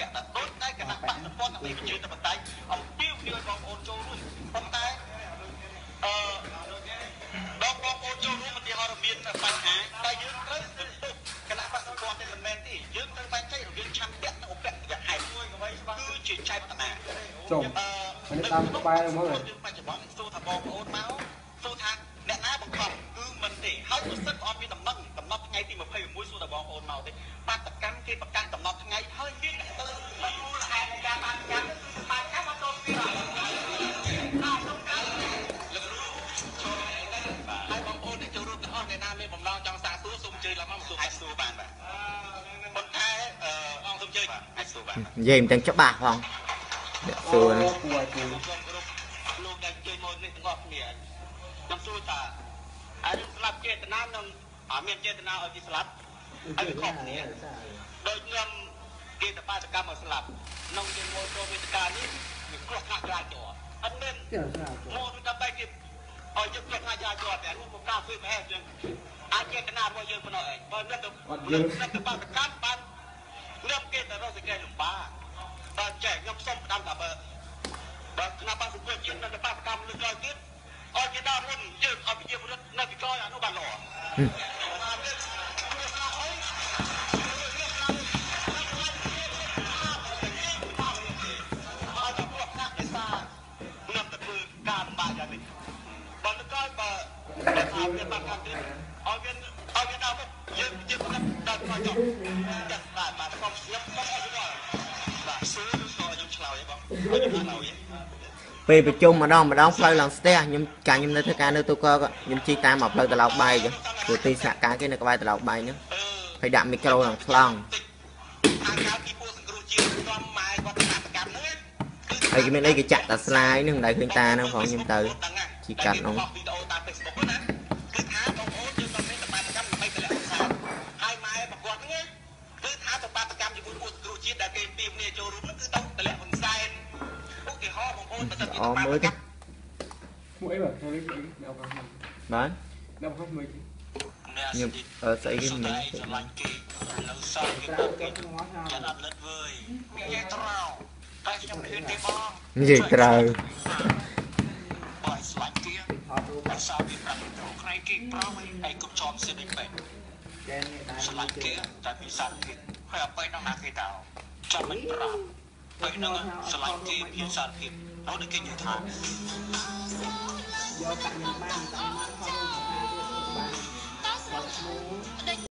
ពាក់តែដូចតែគណៈបកសម្ព័ន្ធដើម្បីប្រជាធិបតេយ្យអំពាវនាវឲ្យបងប្អូនចូលរួមប៉ុន្តែអឺបងបងប្អូនចូលរួមឧទាហរណ៍មានបញ្ហាតែយើងត្រូវទន្ទុះគណៈបកសម្ព័ន្ធតែមិនមែនទេយើងត្រូវបែងចែករវាងឆន្ទៈនិងឧបៈយហេតុគឺជាចេតនាចុះអឺមិនតាមក្បែរមកទេយើងបច្ចុប្បន្នសួរថាបងប្អូនមកសួរថាអ្នកណាបង្ខំគឺមិនទេហើយប្រសិនបើអត់មានដំណឹងកំណត់ថ្ងៃទី21សួរថាបងប្អូនមកទេបាតកម្មគេប្រកាសកំណត់ថ្ងៃហើយមានអ្នកទៅមិន រអាចសួរបានបាទប៉ុន្តែអឺអង្គសូមអញ្ជើញអាចសួរបាននិយាយមិនទាំងច្បាស់ផងអ្នកសួរហ្នឹងគួរឲ្យគួរខ្ញុំគោរពលោកដែលជួយមកនេះទាំងអស់គ្នាខ្ញុំសួរថាអារឿងស្លាប់ចេតនានឹងអត់មានចេតនាឲ្យគេស្លាប់ហើយវាខុសគ្នាដោយខ្ញុំគេតបាតកម្មឲ្យស្លាប់ក្នុងជាម៉ូតូវេទិកានេះវាគ្រោះថ្នាក់ចរាចរណ៍អត់មានចាចាម៉ូតូដើម្បីគេឲ្យយើងគ្រោះថ្នាក់ចរាចរណ៍តែនោះមកកៅធ្វើប្រហែលជាង អាចចេតនារបស់យើងប៉ុណ្ណោះឯងបើមិនទៅមិនទៅបាតកម្មបានខ្ញុំគេទៅរកសេចក្តីលំបាកបើចេះខ្ញុំសុំផ្ដាំថាបើបើគណៈបក្សប្រជាជាតិនៅតែបដកម្មលើកក្រោយទៀតអត់ជាដល់មុនយើងអត់ជាពលរដ្ឋនៅពីក្រោយអានោះបានល្អហើយតែពួកណាគេសានឹងទៅធ្វើការលំបាកយ៉ាងនេះបើទៅក្រោយបើថាមានបាត់កម្មទៀត ឲ្យវាឲ្យវាដល់មុខយើងជាពលរដ្ឋដល់ក្រោយចុះចាស់បាទបាទខ្ញុំខ្ញុំខ្ញុំអត់យល់បាទសួរឬក៏ខ្ញុំឆ្លើយទេបងខ្ញុំឆ្លើយទេពេលប្រជុំម្ដងម្ដងផ្លូវឡើងស្ទះខ្ញុំកាលខ្ញុំនៅធ្វើការនៅទូកក៏ខ្ញុំជិះតាមមកផ្លូវត្រឡោកបាយអញ្ចឹងព្រោះទីសហការគេនៅក្បែរត្រឡោកបាយហ្នឹងអឺហើយដាក់មីក្រូឡើងឆ្លងខាងក្រៅពីពួកសង្គ្រោះជាតិក្រុមម៉ែគាត់ទៅកម្មកម្មហ្នឹងគឺហើយគេមានអីគេចាក់តាស្លាយហ្នឹងមិនដែលឃើញតាហ្នឹងផងខ្ញុំទៅជីកាត់ហ្នឹងវីដេអូតាម Facebook ណាគឺថាបងប្អូនយើងមិនមានតបាតកម្មដើម្បីតម្លាក់សាហើយម៉ែប្រកបហ្នឹង គឺថាតបាតកម្មជាមួយពួកសង្គ្រោះជាតិដែលគេពីគ្នាចូលរួមហ្នឹងគឺទៅតម្លាក់ហ៊ុនសែនឧទាហរណ៍បងប្អូនបើសិនជាអមើលទេឈ្មោះអីបាទខ្ញុំនេះអ្នកបងខ្ញុំបាទអ្នកបងខ្ញុំមើលខ្ញុំអឺស្អីគេមិនដឹងស្រឡាញ់គេនៅសល់គេពួកគេយ៉ាងអត់លិតវើយនិយាយត្រង់តែខ្ញុំឃើញទេបងនិយាយត្រូវបើស្លាញ់គេតែសោវាប្រាប់ទៅក្រៃគេប្រោះឯងកុំជាប់សិទ្ធិពេកស្លាញ់គេតែពិសាគេហើយអបិយដល់ណាគេតើចាំមិនប្រាប់ពេលហ្នឹងស្លាញ់គេភាសាភាពហើយដូចគេនិយាយថាយ